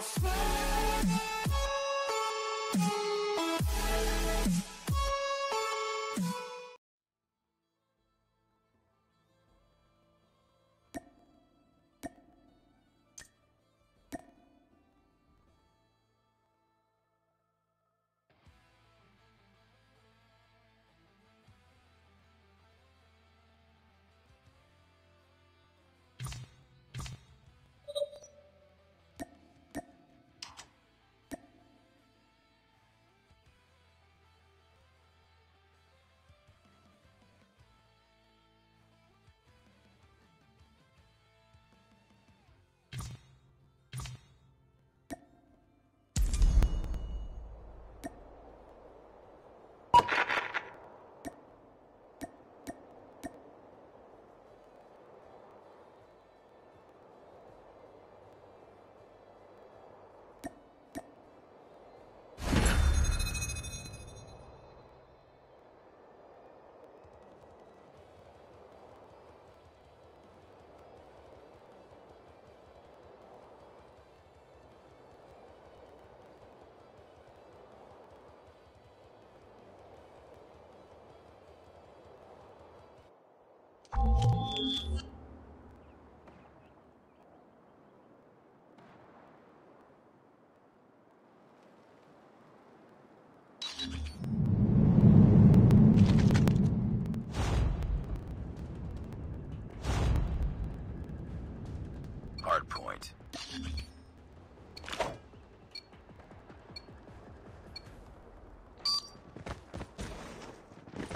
Hardpoint.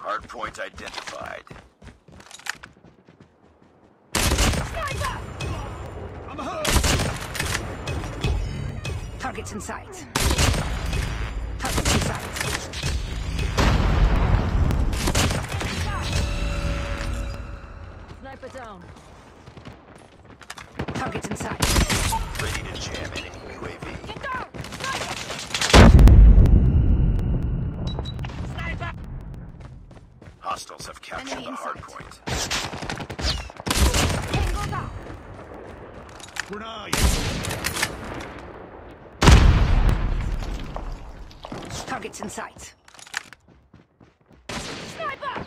Hardpoint identified. I'm hurt. Targets in sight. Targets in sight. Sniper down. Targets in sight. Ready to jam enemy UAV. Get down! Sniper! Hostiles have captured Enemy the in sight. hardpoint. Tango down! Targets in sight. Sniper!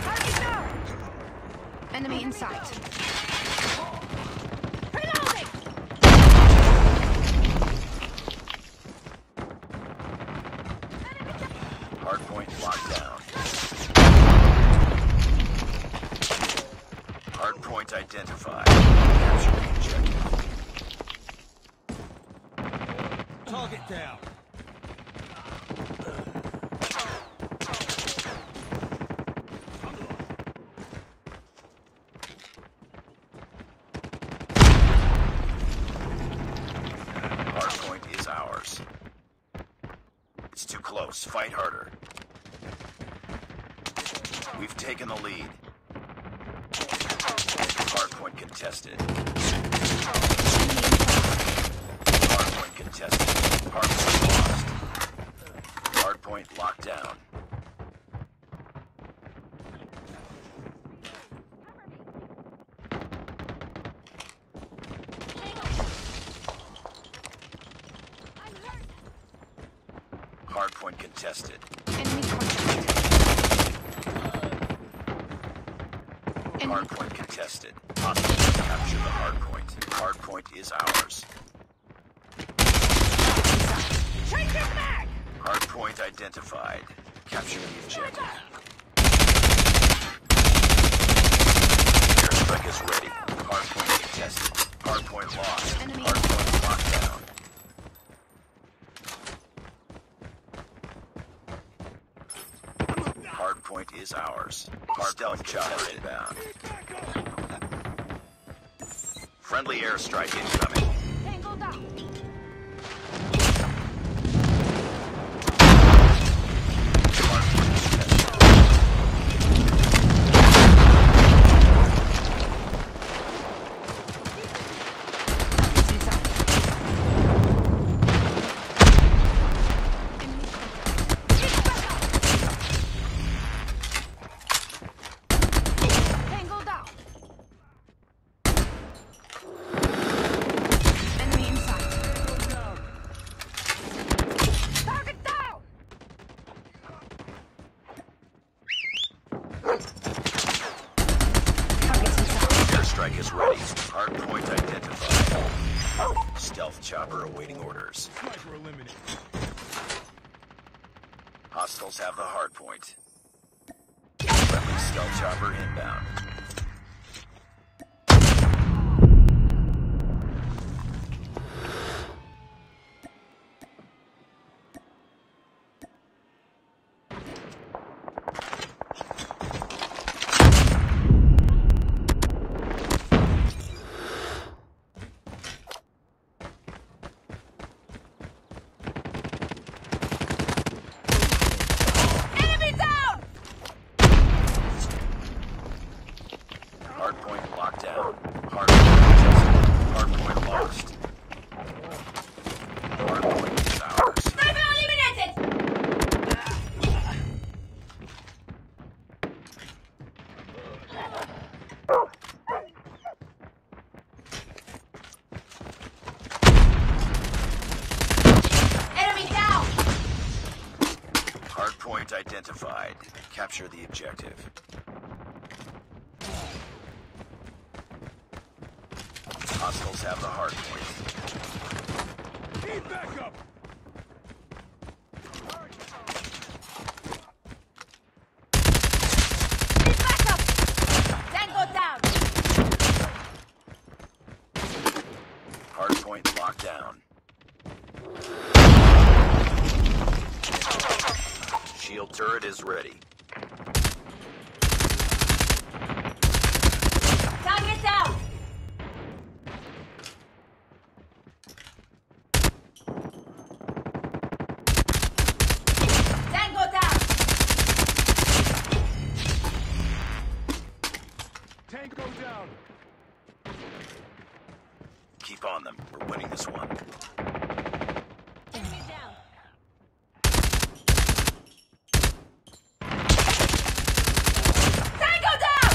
Target down! Enemy in sight. Hardpoint locked down. Hardpoint identified. Capture the objective. Target down. Hardpoint is ours. It's too close. Fight harder. We've taken the lead. Hardpoint contested. Hardpoint contested. Hardpoint lost. Hardpoint locked down. Hardpoint contested. Enemy contact. Hardpoint contested. Hostiles have captured the hardpoint. Hardpoint is ours. Change your back! Hardpoint identified. Capture the objective. Airstrike is ready. Hardpoint contested. Hardpoint lost. Hardpoint locked down. Hardpoint is ours. Stealth chopper inbound. Friendly airstrike incoming. Hardpoint identified. Stealth chopper awaiting orders. Sniper eliminated. Hostiles have the hardpoint. Friendly stealth chopper inbound. Enemy down! Hardpoint locked down. Hardpoint contested. Hardpoint lost. Hardpoint is ours. Sniper eliminated! Enemy down! Hardpoint identified. Capture the objective. Hostiles have the hardpoint. Need backup. Need backup! Tango down! Hardpoint locked down. Shield turret is ready. Target down! Tango down! Tango down. Keep on them. We're winning this one. Enemy down! Tango down!